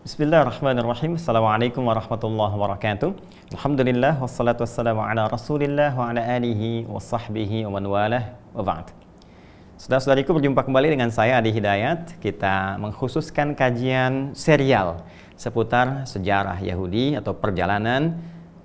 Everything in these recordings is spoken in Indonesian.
Bismillahirrahmanirrahim. Assalamualaikum warahmatullahi wabarakatuh. Alhamdulillah wassalatu wassalamu ala Rasulillah wa ala alihi wa sahbihi wa man walah wa ba'd. Saudara-saudariku berjumpa kembali dengan saya Adi Hidayat. Kita mengkhususkan kajian serial seputar sejarah Yahudi atau perjalanan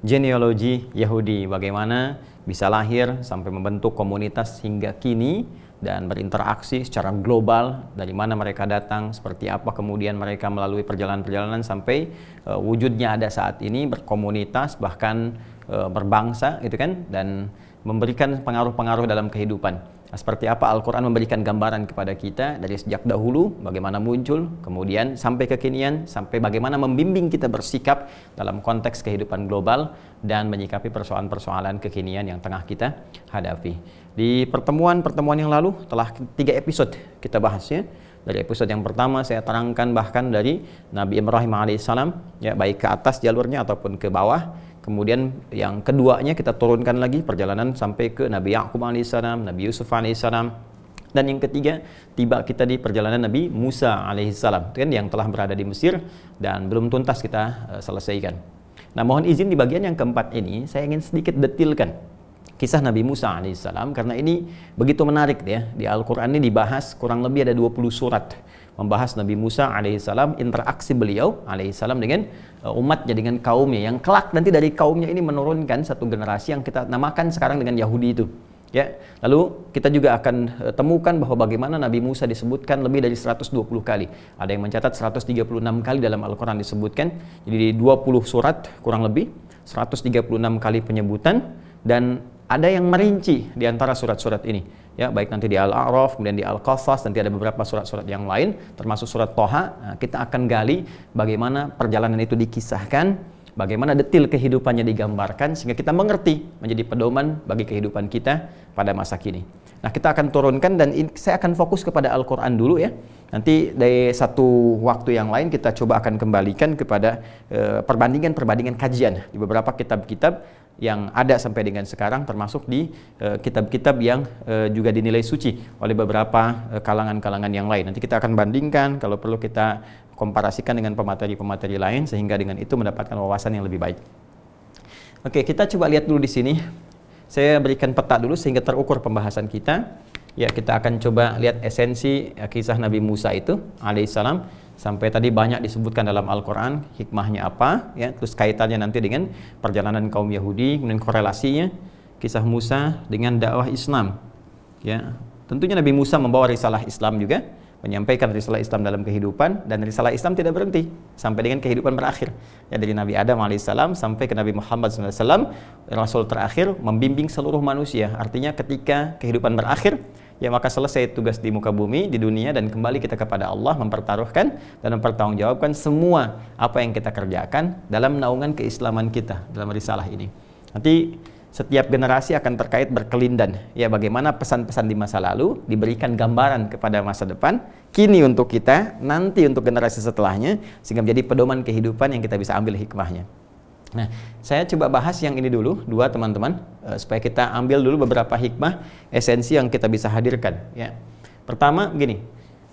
genealogi Yahudi. Bagaimana bisa lahir sampai membentuk komunitas hingga kini dan berinteraksi secara global dari mana mereka datang, seperti apa kemudian mereka melalui perjalanan-perjalanan sampai uh, wujudnya ada saat ini berkomunitas bahkan uh, berbangsa gitu kan dan memberikan pengaruh-pengaruh dalam kehidupan. Nah, seperti apa Al-Quran memberikan gambaran kepada kita dari sejak dahulu, bagaimana muncul, kemudian sampai kekinian, sampai bagaimana membimbing kita bersikap dalam konteks kehidupan global dan menyikapi persoalan-persoalan kekinian yang tengah kita hadapi. Di pertemuan-pertemuan yang lalu telah tiga episode kita bahasnya. Dari episode yang pertama saya terangkan bahkan dari Nabi Ibrahim alaihissalam ya baik ke atas jalurnya ataupun ke bawah. Kemudian yang keduanya kita turunkan lagi perjalanan sampai ke Nabi Yakub alaihissalam, Nabi Yusuf alaihissalam, dan yang ketiga tiba kita di perjalanan Nabi Musa alaihissalam kan yang telah berada di Mesir dan belum tuntas kita uh, selesaikan. Nah mohon izin di bagian yang keempat ini saya ingin sedikit detilkan kisah Nabi Musa alaihissalam karena ini begitu menarik ya di Al-Qur'an ini dibahas kurang lebih ada 20 surat membahas Nabi Musa alaihissalam interaksi beliau alaihissalam dengan uh, umatnya dengan kaumnya. Yang kelak nanti dari kaumnya ini menurunkan satu generasi yang kita namakan sekarang dengan Yahudi itu ya. Lalu kita juga akan uh, temukan bahwa bagaimana Nabi Musa disebutkan lebih dari 120 kali. Ada yang mencatat 136 kali dalam Al-Quran disebutkan. Jadi di 20 surat kurang lebih 136 kali penyebutan. Dan ada yang merinci di antara surat-surat ini. Ya, baik nanti di Al-A'raf, kemudian di Al-Qasas, nanti ada beberapa surat-surat yang lain, termasuk surat Toha. Nah, kita akan gali bagaimana perjalanan itu dikisahkan, bagaimana detil kehidupannya digambarkan, sehingga kita mengerti menjadi pedoman bagi kehidupan kita pada masa kini. Nah, kita akan turunkan dan saya akan fokus kepada Al-Quran dulu ya. Nanti dari satu waktu yang lain kita coba akan kembalikan kepada eh, perbandingan-perbandingan kajian di beberapa kitab-kitab yang ada sampai dengan sekarang termasuk di eh, kitab-kitab yang uh, juga dinilai suci oleh beberapa eh, kalangan-kalangan yang lain. Nanti kita akan bandingkan kalau perlu kita komparasikan dengan pemateri-pemateri lain sehingga dengan itu mendapatkan wawasan yang lebih baik. Oke, kita coba lihat dulu di sini. Saya berikan peta dulu sehingga terukur pembahasan kita. Ya, kita akan coba lihat esensi kisah Nabi Musa itu alaihissalam sampai tadi banyak disebutkan dalam Al-Quran hikmahnya apa ya. Terus kaitannya nanti dengan perjalanan kaum Yahudi kemudian korelasinya kisah Musa dengan dakwah Islam ya. Tentunya Nabi Musa membawa risalah Islam juga menyampaikan risalah Islam dalam kehidupan dan risalah Islam tidak berhenti sampai dengan kehidupan berakhir. Ya dari Nabi Adam alaihissalam sampai ke Nabi Muhammad SAW Rasul terakhir membimbing seluruh manusia. Artinya ketika kehidupan berakhir ya maka selesai tugas di muka bumi di dunia dan kembali kita kepada Allah mempertaruhkan dan mempertanggungjawabkan semua apa yang kita kerjakan dalam naungan keislaman kita dalam risalah ini. Nanti setiap generasi akan terkait berkelindan ya bagaimana pesan-pesan di masa lalu diberikan gambaran kepada masa depan kini untuk kita nanti untuk generasi setelahnya sehingga menjadi pedoman kehidupan yang kita bisa ambil hikmahnya. Nah, saya coba bahas yang ini dulu, dua teman-teman, uh, supaya kita ambil dulu beberapa hikmah, esensi yang kita bisa hadirkan. Ya, pertama gini,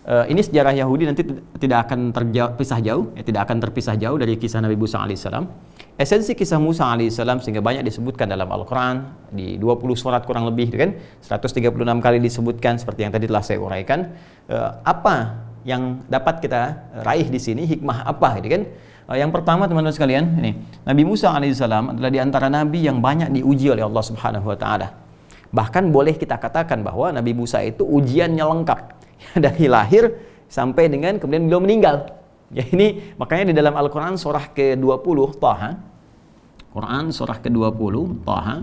uh, ini sejarah Yahudi nanti tidak akan terpisah jauh, ya, tidak akan terpisah jauh dari kisah Nabi Musa alaihissalam. Esensi kisah Musa alaihissalam sehingga banyak disebutkan dalam Al-Quran di 20 surat kurang lebih, kan? 136 kali disebutkan seperti yang tadi telah saya uraikan. Uh, apa yang dapat kita raih di sini, hikmah apa, gitu kan? Uh, yang pertama teman-teman sekalian, ini Nabi Musa alaihissalam adalah di antara nabi yang banyak diuji oleh Allah Subhanahu wa taala. Bahkan boleh kita katakan bahwa Nabi Musa itu ujiannya lengkap dari lahir sampai dengan kemudian beliau meninggal. Ya ini makanya di dalam Al-Qur'an surah ke-20 Taha Quran surah ke-20 Taha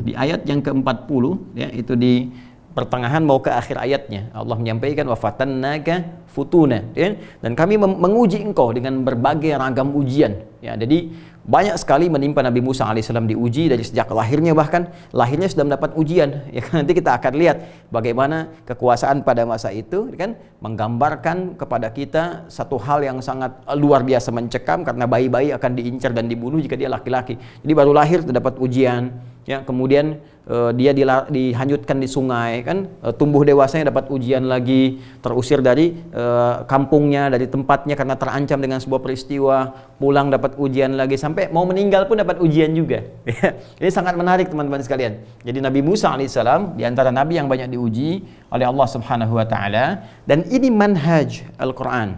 di ayat yang ke-40 ya itu di pertengahan mau ke akhir ayatnya. Allah menyampaikan wafatannaka futuna. Ya? dan kami menguji engkau dengan berbagai ragam ujian. Ya jadi banyak sekali menimpa Nabi Musa alaihissalam diuji dari sejak lahirnya bahkan. Lahirnya sudah mendapat ujian. Ya kan? Nanti kita akan lihat bagaimana kekuasaan pada masa itu ya kan? Menggambarkan kepada kita satu hal yang sangat luar biasa mencekam karena bayi-bayi akan diincar dan dibunuh jika dia laki-laki. Jadi baru lahir terdapat ujian ya kemudian uh, dia dihanyutkan di sungai kan? Uh, tumbuh dewasanya dapat ujian lagi terusir dari uh, kampungnya dari tempatnya karena terancam dengan sebuah peristiwa pulang dapat ujian lagi sampai mau meninggal pun dapat ujian juga. Ini sangat menarik teman-teman sekalian. Jadi Nabi Musa alaihissalam di antara nabi yang banyak diuji oleh Allah Subhanahu wa taala dan ini manhaj Al-Qur'an.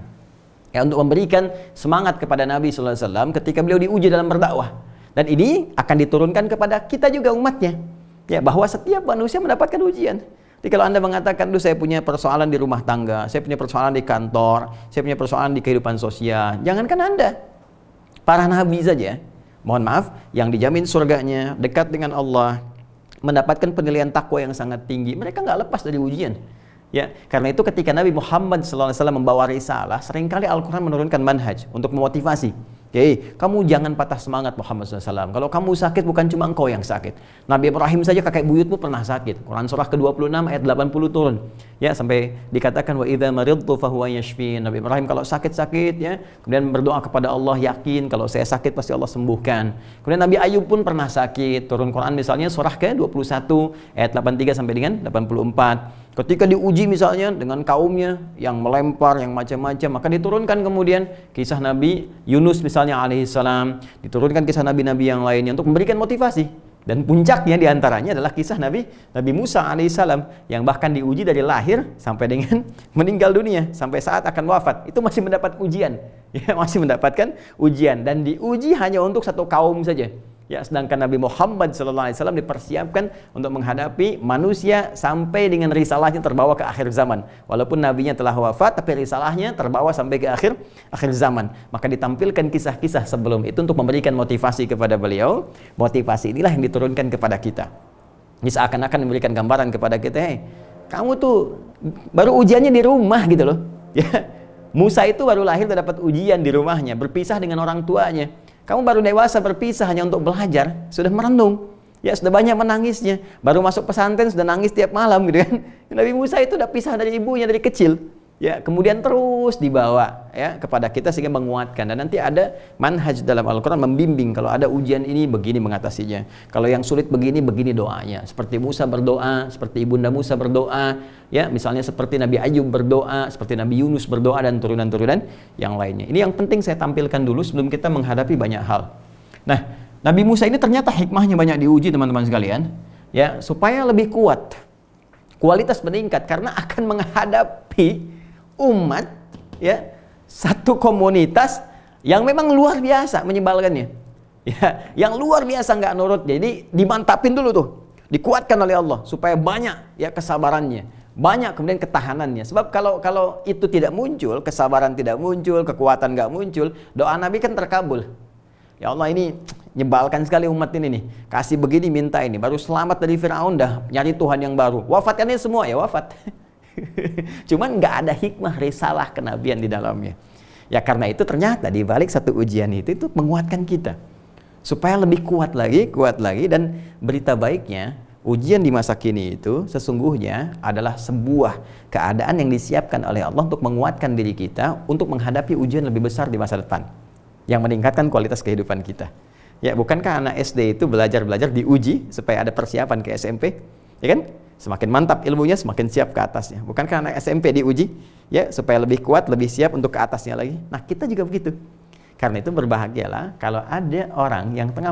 Ya untuk memberikan semangat kepada Nabi wasallam ketika beliau diuji dalam berdakwah dan ini akan diturunkan kepada kita juga umatnya. Ya, bahwa setiap manusia mendapatkan ujian. Jadi kalau Anda mengatakan, "Duh, saya punya persoalan di rumah tangga, saya punya persoalan di kantor, saya punya persoalan di kehidupan sosial." Jangankan Anda. Para nabi saja, mohon maaf, yang dijamin surganya, dekat dengan Allah, mendapatkan penilaian takwa yang sangat tinggi, mereka nggak lepas dari ujian. Ya, karena itu ketika Nabi Muhammad SAW membawa risalah, sering kali Al-Quran menurunkan manhaj untuk memotivasi. Oke, kamu jangan patah semangat Muhammad SAW. Kalau kamu sakit bukan cuma engkau yang sakit. Nabi Ibrahim saja kakek buyutmu pernah sakit. Quran surah ke-26 ayat 80 turun. Ya, sampai dikatakan wa idza maridtu fahuwa yashfin. Nabi Ibrahim kalau sakit-sakit ya, kemudian berdoa kepada Allah yakin kalau saya sakit pasti Allah sembuhkan. Kemudian Nabi Ayub pun pernah sakit. Turun Quran misalnya surah ke-21 ayat 83 sampai dengan 84. Ketika diuji misalnya dengan kaumnya yang melempar, yang macam-macam, maka diturunkan kemudian kisah Nabi Yunus misalnya alaihissalam, diturunkan kisah Nabi-Nabi yang lainnya untuk memberikan motivasi. Dan puncaknya di antaranya adalah kisah Nabi Nabi Musa alaihissalam yang bahkan diuji dari lahir sampai dengan meninggal dunia sampai saat akan wafat itu masih mendapat ujian, ya masih mendapatkan ujian dan diuji hanya untuk satu kaum saja. Ya, sedangkan Nabi Muhammad SAW dipersiapkan untuk menghadapi manusia sampai dengan risalahnya terbawa ke akhir zaman. Walaupun nabinya telah wafat, tapi risalahnya terbawa sampai ke akhir akhir zaman. Maka ditampilkan kisah-kisah sebelum itu untuk memberikan motivasi kepada beliau. Motivasi inilah yang diturunkan kepada kita. Ini seakan-akan memberikan gambaran kepada kita, hey, kamu tuh baru ujiannya di rumah gitu loh. Ya, Musa itu baru lahir dapat ujian di rumahnya, berpisah dengan orang tuanya kamu baru dewasa berpisah hanya untuk belajar, sudah merenung. Ya sudah banyak menangisnya. Baru masuk pesantren sudah nangis tiap malam gitu kan. Nabi Musa itu udah pisah dari ibunya dari kecil ya kemudian terus dibawa ya kepada kita sehingga menguatkan. Dan nanti ada manhaj dalam Al-Qur'an membimbing kalau ada ujian ini begini mengatasinya. Kalau yang sulit begini begini doanya. Seperti Musa berdoa seperti ibunda Musa berdoa ya misalnya seperti Nabi Ayub berdoa seperti Nabi Yunus berdoa dan turunan-turunan yang lainnya. Ini yang penting saya tampilkan dulu sebelum kita menghadapi banyak hal. Nah Nabi Musa ini ternyata hikmahnya banyak diuji teman-teman sekalian ya supaya lebih kuat. Kualitas meningkat karena akan menghadapi umat ya satu komunitas yang memang luar biasa menyebalkannya. Ya yang luar biasa nggak nurut jadi dimantapin dulu tuh. Dikuatkan oleh Allah supaya banyak ya kesabarannya. Banyak kemudian ketahanannya. Sebab kalau kalau itu tidak muncul kesabaran tidak muncul kekuatan nggak muncul doa Nabi kan terkabul. Ya Allah ini nyebalkan sekali umat ini nih. Kasih begini minta ini. Baru selamat dari Firaun dah. Nyari Tuhan yang baru. Wafatkannya semua ya wafat Cuman nggak ada hikmah risalah kenabian di dalamnya. Ya karena itu ternyata di balik satu ujian itu itu menguatkan kita supaya lebih kuat lagi, kuat lagi dan berita baiknya ujian di masa kini itu sesungguhnya adalah sebuah keadaan yang disiapkan oleh Allah untuk menguatkan diri kita untuk menghadapi ujian lebih besar di masa depan yang meningkatkan kualitas kehidupan kita. Ya, bukankah anak SD itu belajar-belajar diuji supaya ada persiapan ke SMP? Ya kan? Semakin mantap ilmunya, semakin siap ke atasnya. Bukankah anak SMP diuji ya supaya lebih kuat, lebih siap untuk ke atasnya lagi? Nah, kita juga begitu. Karena itu berbahagialah kalau ada orang yang tengah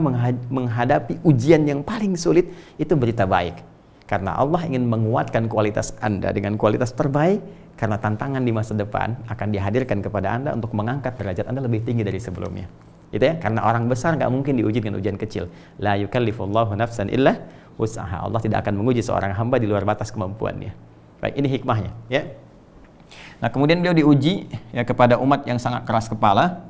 menghadapi ujian yang paling sulit, itu berita baik. Karena Allah ingin menguatkan kualitas Anda dengan kualitas terbaik karena tantangan di masa depan akan dihadirkan kepada Anda untuk mengangkat derajat Anda lebih tinggi dari sebelumnya. Itu ya, karena orang besar nggak mungkin diuji dengan ujian kecil. La yukallifullahu nafsan illa usaha. Allah tidak akan menguji seorang hamba di luar batas kemampuannya. Baik, ini hikmahnya, ya. Nah, kemudian beliau diuji ya kepada umat yang sangat keras kepala.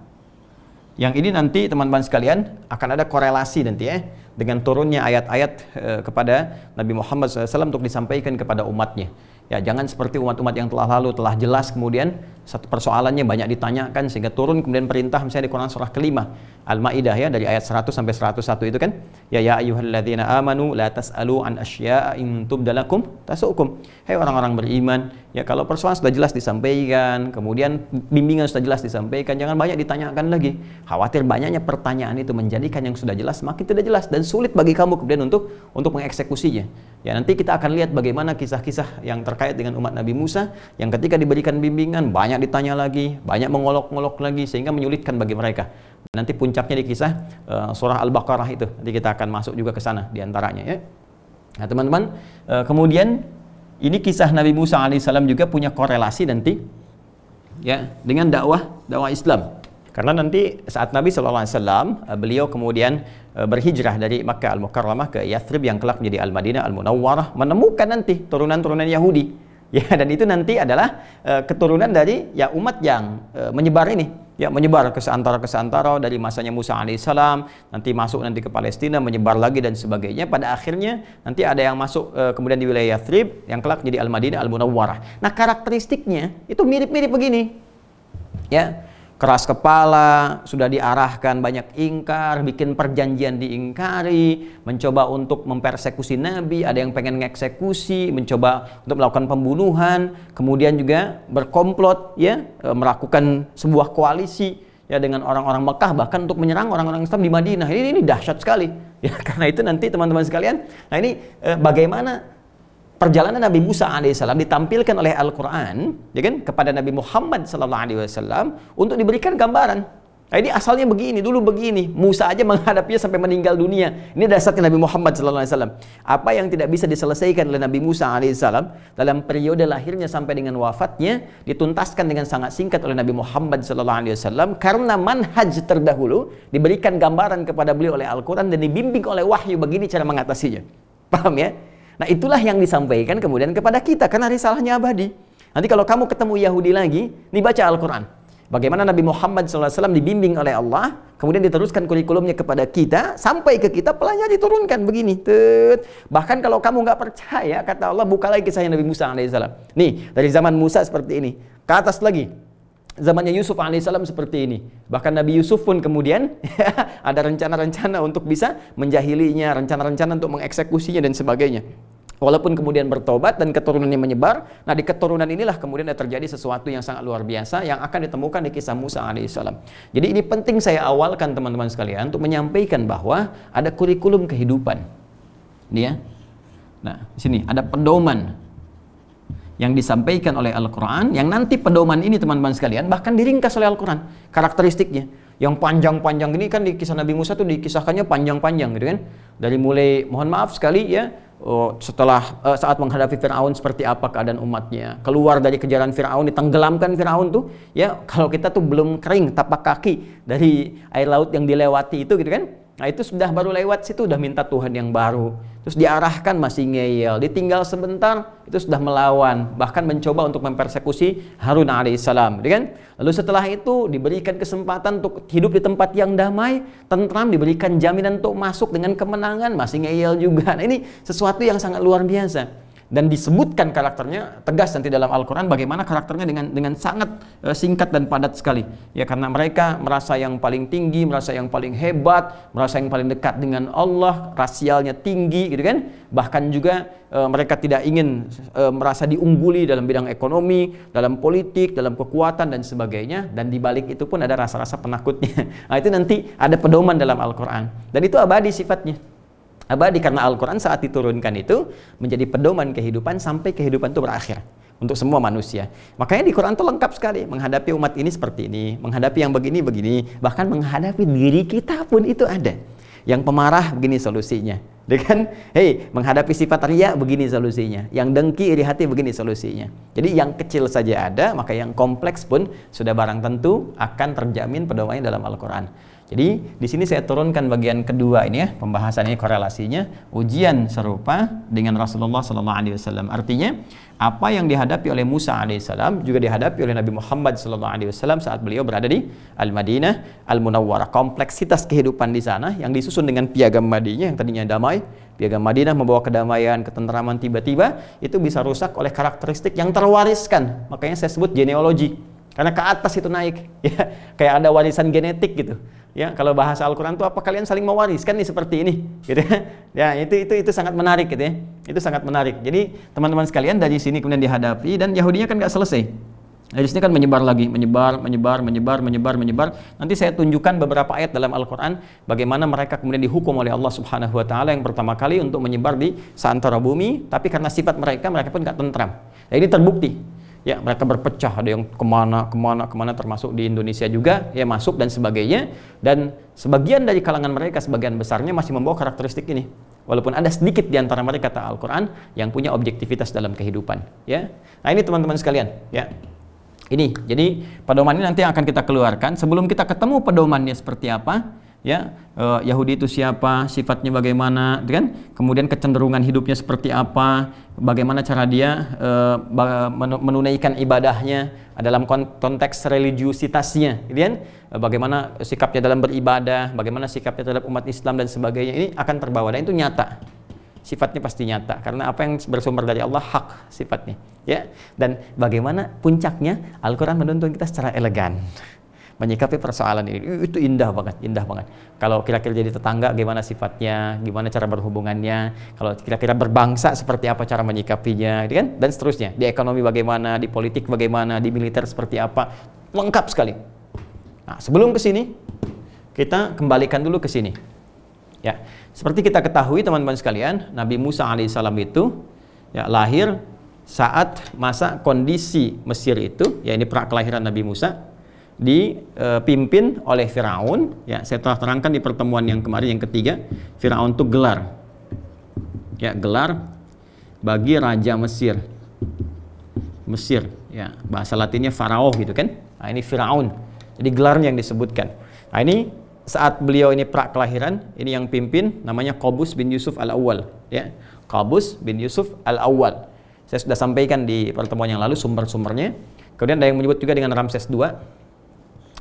Yang ini nanti teman-teman sekalian akan ada korelasi nanti ya dengan turunnya ayat-ayat e, kepada Nabi Muhammad SAW untuk disampaikan kepada umatnya. Ya, jangan seperti umat-umat yang telah lalu telah jelas kemudian satu persoalannya banyak ditanyakan sehingga turun kemudian perintah misalnya di Quran surah kelima Al-Maidah ya dari ayat 100 sampai 101 itu kan ya ya ayyuhalladzina amanu la tasalu an asya'a in tubdalakum tasukum. Hai orang-orang beriman ya kalau persoalan sudah jelas disampaikan kemudian bimbingan sudah jelas disampaikan jangan banyak ditanyakan lagi khawatir banyaknya pertanyaan itu menjadikan yang sudah jelas makin tidak jelas dan sulit bagi kamu kemudian untuk untuk mengeksekusinya ya nanti kita akan lihat bagaimana kisah-kisah yang terkait dengan umat Nabi Musa yang ketika diberikan bimbingan banyak ditanya lagi banyak mengolok-ngolok lagi sehingga menyulitkan bagi mereka Nanti puncaknya di kisah uh, surah Al-Baqarah itu. Nanti kita akan masuk juga ke sana di antaranya ya. Nah, teman-teman, uh, kemudian ini kisah Nabi Musa alaihissalam juga punya korelasi nanti ya dengan dakwah dakwah Islam. Karena nanti saat Nabi SAW eh, beliau kemudian uh, berhijrah dari Makkah Al-Mukarramah ke Yathrib yang kelak menjadi Al-Madinah Al-Munawwarah menemukan nanti turunan-turunan Yahudi. Ya dan itu nanti adalah uh, keturunan dari ya umat yang uh, menyebar ini. Ya menyebar ke seantara ke seantara dari masanya Musa alaihissalam nanti masuk nanti ke Palestina menyebar lagi dan sebagainya. Pada akhirnya nanti ada yang masuk uh, kemudian di wilayah Yathrib yang kelak jadi Al-Madinah Al-Munawwarah. Nah karakteristiknya itu mirip-mirip begini. Ya keras kepala, sudah diarahkan banyak ingkar, bikin perjanjian diingkari, mencoba untuk mempersekusi Nabi, ada yang pengen mengeksekusi, mencoba untuk melakukan pembunuhan, kemudian juga berkomplot ya, e, melakukan sebuah koalisi ya dengan orang-orang Mekah bahkan untuk menyerang orang-orang Islam di Madinah. Ini ini dahsyat sekali. Ya karena itu nanti teman-teman sekalian, nah ini eh, bagaimana perjalanan Nabi Musa alaihissalam ditampilkan oleh Al-Quran ya kan, kepada Nabi Muhammad sallallahu alaihi wasallam untuk diberikan gambaran. Nah, ini asalnya begini, dulu begini. Musa aja menghadapinya sampai meninggal dunia. Ini dasarnya Nabi Muhammad sallallahu alaihi wasallam. Apa yang tidak bisa diselesaikan oleh Nabi Musa alaihissalam dalam periode lahirnya sampai dengan wafatnya dituntaskan dengan sangat singkat oleh Nabi Muhammad sallallahu alaihi wasallam karena manhaj terdahulu diberikan gambaran kepada beliau oleh Al-Qur'an dan dibimbing oleh wahyu begini cara mengatasinya. Paham ya? Nah itulah yang disampaikan kemudian kepada kita karena risalahnya abadi. Nanti kalau kamu ketemu Yahudi lagi, nih baca Al-Quran. Bagaimana Nabi Muhammad SAW dibimbing oleh Allah, kemudian diteruskan kurikulumnya kepada kita, sampai ke kita pelannya diturunkan begini. Tut. Bahkan kalau kamu nggak percaya, kata Allah, buka lagi kisah Nabi Musa AS. Nih, dari zaman Musa seperti ini. Ke atas lagi, zamannya Yusuf alaihissalam seperti ini. Bahkan Nabi Yusuf pun kemudian ada rencana-rencana untuk bisa menjahilinya, rencana-rencana untuk mengeksekusinya dan sebagainya. Walaupun kemudian bertobat dan keturunannya menyebar, nah di keturunan inilah kemudian terjadi sesuatu yang sangat luar biasa yang akan ditemukan di kisah Musa alaihissalam. Jadi ini penting saya awalkan teman-teman sekalian untuk menyampaikan bahwa ada kurikulum kehidupan. Ini ya. Nah, sini ada pedoman yang disampaikan oleh Al-Quran yang nanti pedoman ini teman-teman sekalian bahkan diringkas oleh Al-Quran karakteristiknya. Yang panjang-panjang ini kan di kisah Nabi Musa tuh dikisahkannya panjang-panjang gitu kan. Dari mulai mohon maaf sekali ya oh, setelah uh, saat menghadapi Firaun seperti apa keadaan umatnya. Keluar dari kejaran Firaun ditenggelamkan Firaun tuh ya kalau kita tuh belum kering tapak kaki dari air laut yang dilewati itu gitu kan Nah itu sudah baru lewat situ udah minta Tuhan yang baru. Terus diarahkan masih ngeyel, ditinggal sebentar itu sudah melawan, bahkan mencoba untuk mempersekusi Harun alaihissalam, gitu kan? Lalu setelah itu diberikan kesempatan untuk hidup di tempat yang damai, tentram, diberikan jaminan untuk masuk dengan kemenangan, masih ngeyel juga. Nah ini sesuatu yang sangat luar biasa dan disebutkan karakternya tegas nanti dalam Al-Quran bagaimana karakternya dengan dengan sangat uh, singkat dan padat sekali. Ya karena mereka merasa yang paling tinggi merasa yang paling hebat merasa yang paling dekat dengan Allah rasialnya tinggi gitu kan? Bahkan juga uh, mereka tidak ingin uh, merasa diungguli dalam bidang ekonomi dalam politik dalam kekuatan dan sebagainya. Dan di balik itu pun ada rasa-rasa penakutnya. Nah itu nanti ada pedoman dalam Al-Quran. Dan itu abadi sifatnya abadi karena Al-Quran saat diturunkan itu menjadi pedoman kehidupan sampai kehidupan itu berakhir untuk semua manusia. Makanya di Quran itu lengkap sekali menghadapi umat ini seperti ini, menghadapi yang begini begini, bahkan menghadapi diri kita pun itu ada. Yang pemarah begini solusinya. Dengan hei menghadapi sifat ria begini solusinya. Yang dengki iri hati begini solusinya. Jadi yang kecil saja ada, maka yang kompleks pun sudah barang tentu akan terjamin pedomannya dalam Al-Qur'an. Jadi di sini saya turunkan bagian kedua ini ya, pembahasan ini korelasinya ujian serupa dengan Rasulullah sallallahu alaihi wasallam. Artinya apa yang dihadapi oleh Musa alaihissalam juga dihadapi oleh Nabi Muhammad sallallahu alaihi wasallam saat beliau berada di Al-Madinah Al-Munawwarah. Kompleksitas kehidupan di sana yang disusun dengan piagam Madinah yang tadinya damai, piagam Madinah membawa kedamaian, ketentraman tiba-tiba itu bisa rusak oleh karakteristik yang terwariskan. Makanya saya sebut genealogi Karena ke atas itu naik, ya. Kayak ada warisan genetik gitu. Ya, kalau bahasa Al-Qur'an itu apa kalian saling mewariskan nih seperti ini, gitu ya. Ya, itu itu itu sangat menarik gitu ya. Itu sangat menarik. Jadi, teman-teman sekalian dari sini kemudian dihadapi dan Yahudinya kan nggak selesai. Sini kan menyebar lagi, menyebar, menyebar, menyebar, menyebar, menyebar. Nanti saya tunjukkan beberapa ayat dalam Al-Quran bagaimana mereka kemudian dihukum oleh Allah Subhanahu Wa Taala yang pertama kali untuk menyebar di seantara bumi, tapi karena sifat mereka, mereka pun nggak tentram. Nah, ini terbukti. Ya, mereka berpecah, ada yang ke mana, ke mana, ke mana, termasuk di Indonesia juga, ya masuk dan sebagainya. Dan sebagian dari kalangan mereka, sebagian besarnya masih membawa karakteristik ini. Walaupun ada sedikit di antara mereka kata Al-Quran yang punya objektivitas dalam kehidupan. Ya, nah ini teman-teman sekalian. Ya, ini, jadi pedoman ini nanti akan kita keluarkan. Sebelum kita ketemu pedomannya seperti apa, ya uh, Yahudi itu siapa, sifatnya bagaimana, kan? Kemudian kecenderungan hidupnya seperti apa, bagaimana cara dia uh, menunaikan ibadahnya dalam konteks religiusitasnya, gitu kan? Bagaimana sikapnya dalam beribadah, bagaimana sikapnya terhadap umat Islam dan sebagainya ini akan terbawa. Dan itu nyata. Sifatnya pasti nyata. Karena apa yang bersumber dari Allah hak sifatnya ya? Dan bagaimana puncaknya Al-Qur'an menuntun kita secara elegan menyikapi persoalan ini. Itu indah banget indah banget. Kalau kira-kira jadi tetangga gimana sifatnya? Gimana cara berhubungannya? Kalau kira-kira berbangsa seperti apa cara menyikapinya? Gitu kan? Dan seterusnya. Di ekonomi bagaimana? Di politik bagaimana? Di militer seperti apa? Lengkap sekali. Nah sebelum ke sini kita kembalikan dulu ke sini. Ya seperti kita ketahui teman-teman sekalian, Nabi Musa alaihissalam itu ya lahir saat masa kondisi Mesir itu, ya ini pra kelahiran Nabi Musa dipimpin oleh Firaun. Ya, saya telah terangkan di pertemuan yang kemarin yang ketiga, Firaun itu gelar. Ya, gelar bagi raja Mesir. Mesir, ya bahasa Latinnya Farao gitu kan. Nah, ini Firaun. Jadi gelarnya yang disebutkan. Nah, ini saat beliau ini pra kelahiran, ini yang pimpin namanya Qabus bin Yusuf al-Awwal, ya. Qabus bin Yusuf al-Awwal. Saya sudah sampaikan di pertemuan yang lalu sumber-sumbernya. Kemudian ada yang menyebut juga dengan Ramses II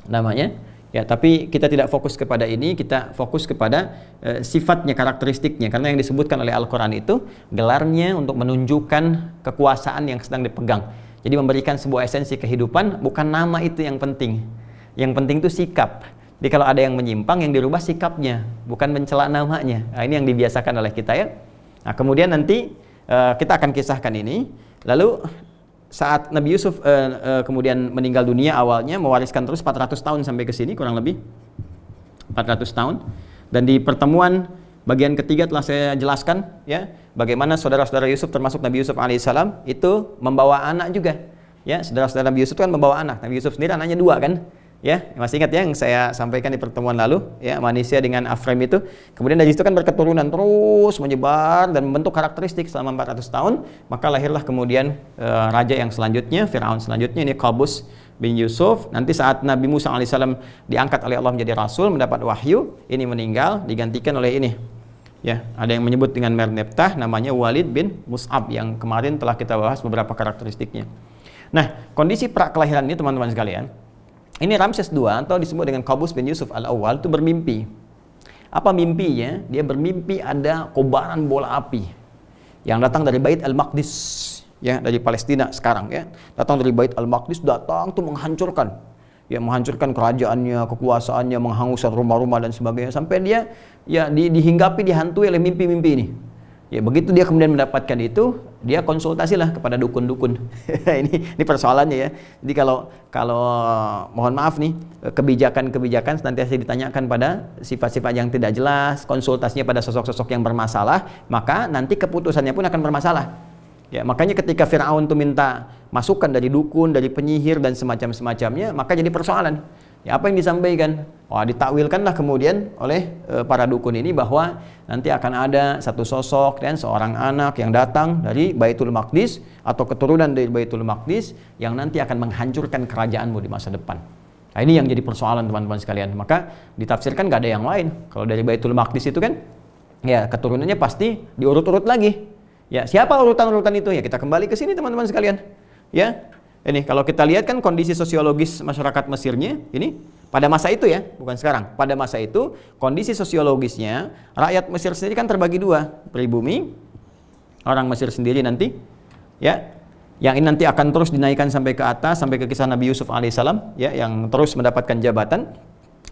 namanya. Ya, tapi kita tidak fokus kepada ini, kita fokus kepada e, sifatnya, karakteristiknya. Karena yang disebutkan oleh Al-Quran itu gelarnya untuk menunjukkan kekuasaan yang sedang dipegang. Jadi memberikan sebuah esensi kehidupan, bukan nama itu yang penting. Yang penting itu sikap. Jadi kalau ada yang menyimpang, yang dirubah sikapnya, bukan mencela namanya. Nah, ini yang dibiasakan oleh kita ya. Nah, kemudian nanti uh, kita akan kisahkan ini. Lalu saat Nabi Yusuf uh, uh, kemudian meninggal dunia awalnya mewariskan terus 400 tahun sampai ke sini kurang lebih 400 tahun. Dan di pertemuan bagian ketiga telah saya jelaskan ya bagaimana saudara-saudara Yusuf termasuk Nabi Yusuf alaihissalam itu membawa anak juga. Ya, saudara-saudara Nabi Yusuf kan membawa anak. Nabi Yusuf sendiri anaknya dua kan ya masih ingat ya yang saya sampaikan di pertemuan lalu? Ya manusia dengan Afrem itu. Kemudian dari situ kan berketurunan terus menyebar dan membentuk karakteristik selama 400 tahun. Maka lahirlah kemudian uh, raja yang selanjutnya Firaun selanjutnya ini Qabus bin Yusuf. Nanti saat Nabi Musa alaihissalam diangkat oleh Allah menjadi rasul mendapat wahyu ini meninggal digantikan oleh ini. Ya ada yang menyebut dengan Merneptah namanya Walid bin Mus'ab yang kemarin telah kita bahas beberapa karakteristiknya. Nah kondisi pra kelahiran ini teman-teman sekalian ini Ramses II atau disebut dengan Qabus bin Yusuf al-Awwal itu bermimpi. Apa mimpinya? Dia bermimpi ada kobaran bola api yang datang dari Bait al-Maqdis ya dari Palestina sekarang ya. Datang dari Bait al-Maqdis datang tuh menghancurkan ya menghancurkan kerajaannya, kekuasaannya, menghanguskan rumah-rumah dan sebagainya sampai dia ya di, dihinggapi dihantui oleh mimpi-mimpi ini. Ya begitu dia kemudian mendapatkan itu, dia konsultasilah kepada dukun-dukun. ini ini persoalannya ya. Jadi kalau kalau mohon maaf nih kebijakan-kebijakan senantiasa ditanyakan pada sifat-sifat yang tidak jelas, konsultasinya pada sosok-sosok yang bermasalah, maka nanti keputusannya pun akan bermasalah. Ya, makanya ketika Firaun itu minta masukan dari dukun, dari penyihir dan semacam-semacamnya, maka jadi persoalan. Ya, apa yang disampaikan? Wah, ditakwilkanlah kemudian oleh e, para dukun ini bahwa nanti akan ada satu sosok dan seorang anak yang datang dari Baitul Maqdis atau keturunan dari Baitul Maqdis yang nanti akan menghancurkan kerajaanmu di masa depan. Nah, ini yang jadi persoalan teman-teman sekalian. Maka ditafsirkan gak ada yang lain. Kalau dari Baitul Maqdis itu kan ya keturunannya pasti diurut-urut lagi. Ya, siapa urutan-urutan itu? Ya kita kembali ke sini teman-teman sekalian. Ya, ini kalau kita lihat kan kondisi sosiologis masyarakat Mesirnya ini pada masa itu ya, bukan sekarang. Pada masa itu kondisi sosiologisnya rakyat Mesir sendiri kan terbagi dua, pribumi orang Mesir sendiri nanti ya yang ini nanti akan terus dinaikkan sampai ke atas sampai ke kisah Nabi Yusuf alaihissalam ya yang terus mendapatkan jabatan.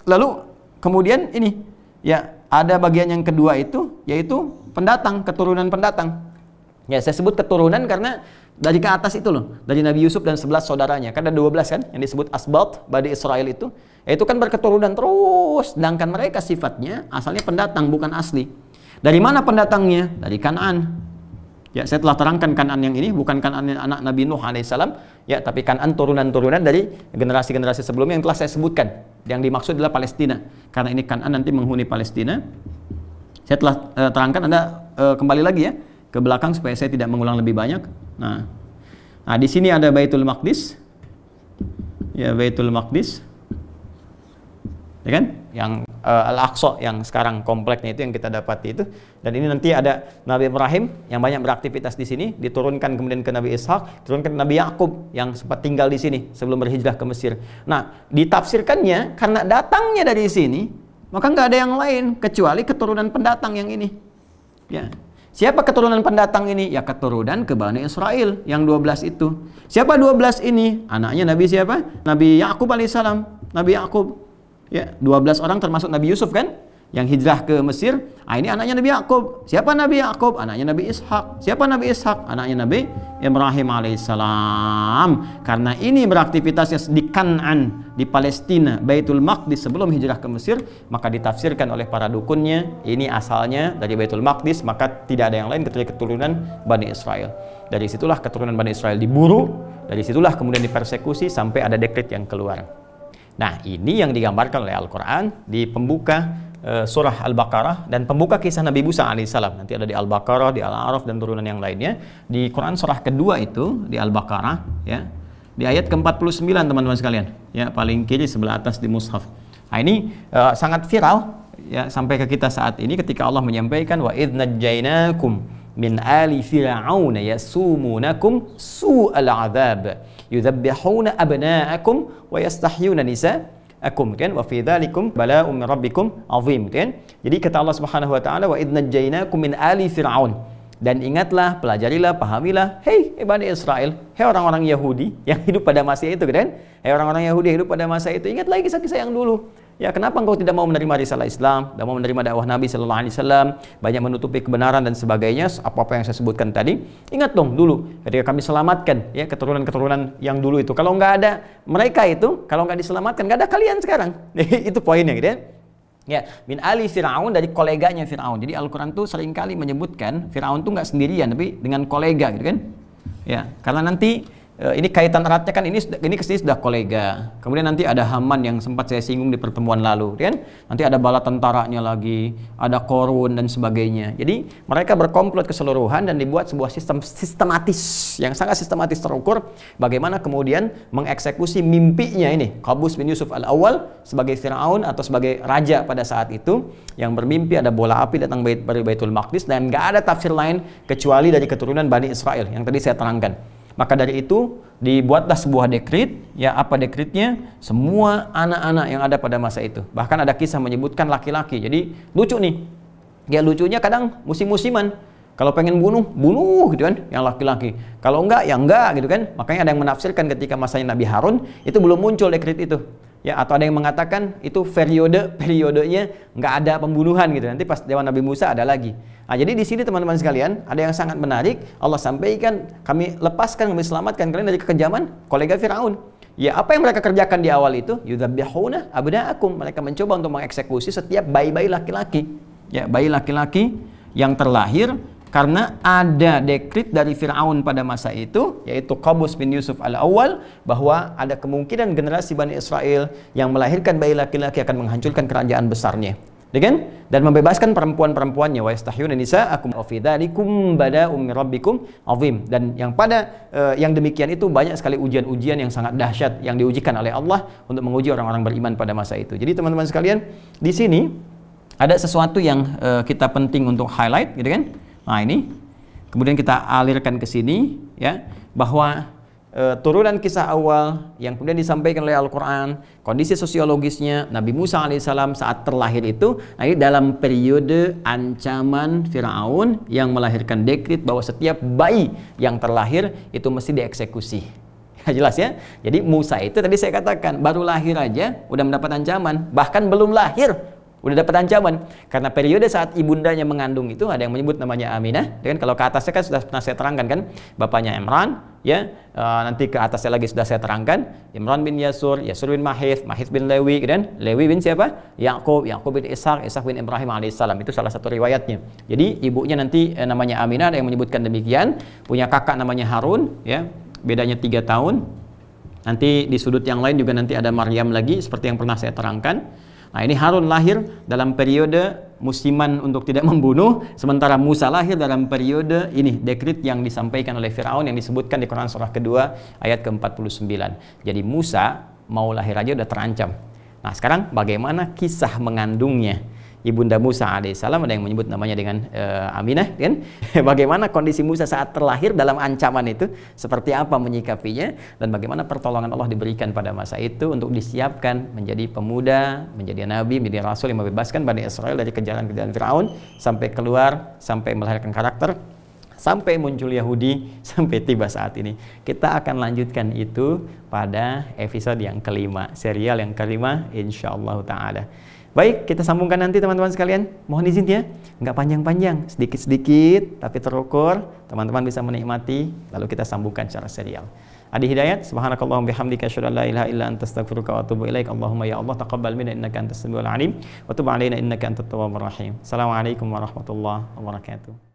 Lalu kemudian ini ya ada bagian yang kedua itu yaitu pendatang, keturunan pendatang. Ya, saya sebut keturunan karena dari ke atas itu loh, dari Nabi Yusuf dan 11 saudaranya. Kan ada 12 kan yang disebut asbat Badi Israel itu. Itu kan berketurunan terus, sedangkan mereka sifatnya asalnya pendatang bukan asli. Dari mana pendatangnya? Dari Kanaan. Ya, saya telah terangkan Kanan yang ini bukan Kanan anak Nabi Nuh alaihissalam, ya, tapi Kanan turunan-turunan dari generasi-generasi sebelumnya yang telah saya sebutkan. Yang dimaksud adalah Palestina. Karena ini Kanan nanti menghuni Palestina. Saya telah uh, terangkan Anda uh, kembali lagi ya ke belakang supaya saya tidak mengulang lebih banyak. Nah, nah di sini ada Baitul Maqdis. Ya, Baitul Maqdis. Ya kan? Yang uh, Al-Aqsa yang sekarang kompleknya itu yang kita dapati itu dan ini nanti ada Nabi Ibrahim yang banyak beraktivitas di sini diturunkan kemudian ke Nabi Ishak turunkan ke Nabi Yakub yang sempat tinggal di sini sebelum berhijrah ke Mesir nah ditafsirkannya karena datangnya dari sini maka nggak ada yang lain kecuali keturunan pendatang yang ini ya Siapa keturunan pendatang ini? Ya keturunan ke Bani Israel yang 12 itu. Siapa 12 ini? Anaknya Nabi siapa? Nabi Yakub alaihissalam. Nabi Yakub Ya, 12 orang termasuk Nabi Yusuf kan? Yang hijrah ke Mesir. Ah, ini anaknya Nabi Yakub. Siapa Nabi Yakub? Anaknya Nabi Ishak. Siapa Nabi Ishak? Anaknya Nabi Ibrahim alaihissalam. Karena ini beraktivitasnya di Kanan, di Palestina, Baitul Maqdis sebelum hijrah ke Mesir, maka ditafsirkan oleh para dukunnya, ini asalnya dari Baitul Maqdis, maka tidak ada yang lain kecuali keturunan Bani Israel. Dari situlah keturunan Bani Israel diburu, dari situlah kemudian dipersekusi sampai ada dekret yang keluar. Nah, ini yang digambarkan oleh Al-Quran di pembuka uh, surah Al-Baqarah dan pembuka kisah Nabi Musa alaihissalam. Nanti ada di Al-Baqarah, di Al-A'raf dan turunan yang lainnya. Di Quran surah kedua itu di Al-Baqarah ya. Di ayat ke-49 teman-teman sekalian, ya paling kiri sebelah atas di mushaf. Nah, ini uh, sangat viral ya sampai ke kita saat ini ketika Allah menyampaikan wa idnajjainakum min ali fir'auna yasumunakum su'al 'adzab yudzabbihuna abna'akum wa yastahyuna nisa'akum kan wa fi dzalikum bala'un min rabbikum azim kan jadi kata Allah Subhanahu wa taala wa idnajjainakum min ali fir'aun dan ingatlah, pelajarilah, pahamilah, hei, hey Bani Israel, hei orang-orang Yahudi yang hidup pada masa itu, kan? Hei orang-orang Yahudi yang hidup pada masa itu, ingat lagi kisah-kisah yang dulu. Ya, kenapa engkau tidak mau menerima risalah Islam, tidak mau menerima dakwah Nabi Sallallahu Alaihi Wasallam, banyak menutupi kebenaran dan sebagainya, apa-apa yang saya sebutkan tadi. Ingat dong dulu, ketika kami selamatkan ya keturunan-keturunan yang dulu itu. Kalau nggak ada mereka itu, kalau nggak diselamatkan, nggak ada kalian sekarang. itu poinnya gitu ya. Ya, min ali Fir'aun dari koleganya Fir'aun. Jadi Al-Quran tuh sering kali menyebutkan Fir'aun tuh nggak sendirian, tapi dengan kolega gitu kan. Ya, karena nanti ini kaitan eratnya kan ini ini ke sini sudah kolega. Kemudian nanti ada Haman yang sempat saya singgung di pertemuan lalu, kan? Nanti ada bala tentaranya lagi, ada korun dan sebagainya. Jadi mereka berkomplot keseluruhan dan dibuat sebuah sistem sistematis yang sangat sistematis terukur bagaimana kemudian mengeksekusi mimpinya ini Qabus bin Yusuf al-Awwal sebagai Firaun atau sebagai raja pada saat itu yang bermimpi ada bola api datang dari Baitul Maqdis dan nggak ada tafsir lain kecuali dari keturunan Bani Israel yang tadi saya terangkan. Maka dari itu dibuatlah sebuah dekrit, ya apa dekritnya? Semua anak-anak yang ada pada masa itu. Bahkan ada kisah menyebutkan laki-laki. Jadi lucu nih. Ya lucunya kadang musim-musiman. Kalau pengen bunuh, bunuh gitu kan, yang laki-laki. Kalau enggak, ya enggak gitu kan. Makanya ada yang menafsirkan ketika masanya Nabi Harun itu belum muncul dekrit itu ya atau ada yang mengatakan itu periode periodenya nggak ada pembunuhan gitu. Nanti pas zaman Nabi Musa ada lagi. Nah jadi di sini teman-teman sekalian ada yang sangat menarik. Allah sampaikan kami lepaskan kami selamatkan kalian dari kekejaman kolega Firaun. Ya apa yang mereka kerjakan di awal itu? Yudzabihuna abnaakum. Mereka mencoba untuk mengeksekusi setiap bayi-bayi laki-laki. Ya bayi laki-laki yang terlahir karena ada dekrit dari Fir'aun pada masa itu yaitu Qabus bin Yusuf al-Awwal bahwa ada kemungkinan generasi Bani Israel yang melahirkan bayi laki-laki akan menghancurkan kerajaan besarnya. Dengan dan membebaskan perempuan-perempuannya. Wa yastahyuna nisa'akum. Wa fi dzalikum bada'um min rabbikum azim. Dan yang pada uh, yang demikian itu banyak sekali ujian-ujian yang sangat dahsyat yang diujikan oleh Allah untuk menguji orang-orang beriman pada masa itu. Jadi teman-teman sekalian, di sini ada sesuatu yang uh, kita penting untuk highlight gitu kan? Nah, ini kemudian kita alirkan ke sini ya bahwa uh, turunan kisah awal yang kemudian disampaikan oleh Al-Quran, kondisi sosiologisnya Nabi Musa alaihissalam saat terlahir itu, nah ini dalam periode ancaman Firaun yang melahirkan dekrit bahwa setiap bayi yang terlahir itu mesti dieksekusi. Jelas ya? Jadi Musa itu tadi saya katakan baru lahir aja udah mendapat ancaman, bahkan belum lahir udah dapat ancaman. Karena periode saat ibundanya mengandung itu ada yang menyebut namanya Aminah dan kalau ke atasnya kan sudah pernah saya terangkan kan? Bapaknya Imran ya. Uh, nanti ke atasnya lagi sudah saya terangkan. Imran bin Yasur Yasur bin Mahith Mahith bin Lewi dan Lewi bin siapa? Yakub Yakub bin Ishak Ishak bin Ibrahim alaihissalam itu salah satu riwayatnya. Jadi ibunya nanti eh, namanya Aminah ada yang menyebutkan demikian. Punya kakak namanya Harun ya. Bedanya tiga tahun. Nanti di sudut yang lain juga nanti ada Maryam lagi seperti yang pernah saya terangkan Nah ini Harun lahir dalam periode musiman untuk tidak membunuh, sementara Musa lahir dalam periode ini dekrit yang disampaikan oleh Firaun yang disebutkan di Quran surah kedua ayat ke-49. Jadi Musa mau lahir aja udah terancam. Nah sekarang bagaimana kisah mengandungnya? Ibunda Musa alaihissalam ada yang menyebut namanya dengan uh, Aminah kan bagaimana kondisi Musa saat terlahir dalam ancaman itu seperti apa menyikapinya dan bagaimana pertolongan Allah diberikan pada masa itu untuk disiapkan menjadi pemuda menjadi nabi menjadi rasul yang membebaskan Bani Israel dari kejaran-kejaran Firaun sampai keluar sampai melahirkan karakter sampai muncul Yahudi sampai tiba saat ini. Kita akan lanjutkan itu pada episode yang kelima, serial yang kelima insyaallah taala. Baik, kita sambungkan nanti teman-teman sekalian. Mohon izin ya, nggak panjang-panjang, sedikit-sedikit tapi terukur. Teman-teman bisa menikmati, lalu kita sambungkan secara serial. Adi Hidayat, subhanakallahum bihamdika asyhadu an la ilaha illa anta astaghfiruka wa atubu ilaik. Allahumma ya Allah taqabbal minna innaka antas samiul alim wa tub alaina innaka antat tawwabur rahim. Assalamualaikum warahmatullahi wabarakatuh.